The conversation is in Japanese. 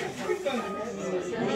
何?